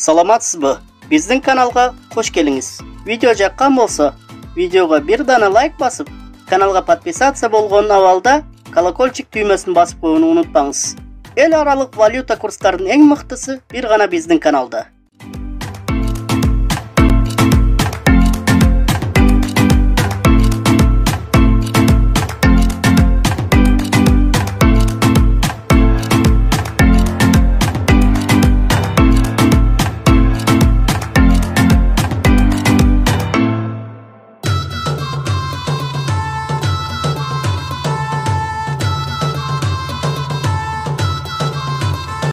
саламатсызбы? Биздин каналга кош келиңиз видео жаккан болсо видеого бир дана лайк басып каналга подписаться болгон абалда колокольчик түймөсүн басып койууну унутпаңыз эл аралык валюта курстарынын эң мыктысы бир гана биздин каналда.